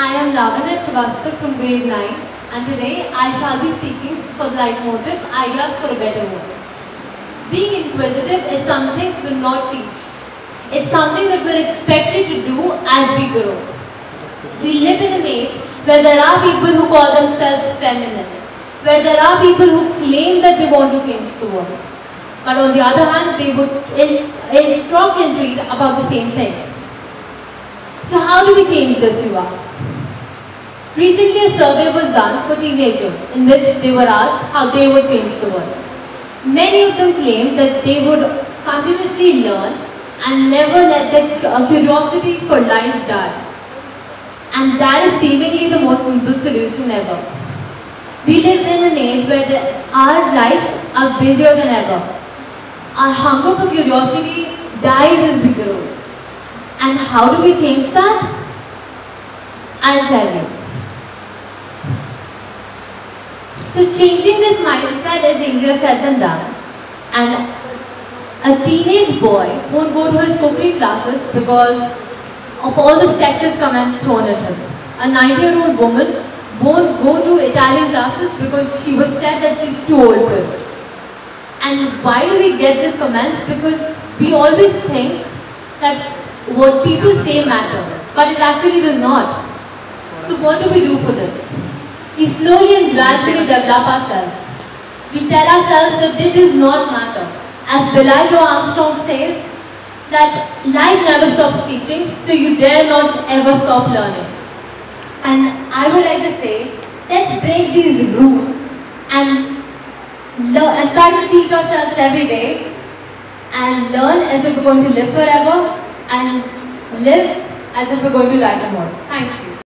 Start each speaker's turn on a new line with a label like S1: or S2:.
S1: I am Lavanya Srivastava from grade 9 and today I shall be speaking for the leitmotif Ideas for a Better World. Being inquisitive is something we will not teach. It's something that we're expected to do as we grow. We live in an age where there are people who call themselves feminists, where there are people who claim that they want to change the world. But on the other hand, they would in, in talk and read about the same things. So how do we change this, you ask? Recently a survey was done for teenagers in which they were asked how they would change the world. Many of them claimed that they would continuously learn and never let their uh, curiosity for life die. And that is seemingly the most simple solution ever. We live in an age where the, our lives are busier than ever. Our hunger for curiosity dies as we grow. And how do we change that? I'll tell you. So changing this mindset is easier said than done. And a teenage boy won't go to his cooking classes because of all the sexist comments thrown at him. A 90-year-old woman won't go to Italian classes because she was said that she's too old for it. And why do we get these comments? Because we always think that what people say matters, but it actually does not. So what do we do for this? We slowly and gradually develop ourselves. We tell ourselves that it does not matter. As Billie Joe Armstrong says, that life never stops teaching, so you dare not ever stop learning. And I would like to say, let's break these rules and, and try to teach ourselves every day and learn as if we're going to live forever and live as if we're going to die tomorrow. Thank you.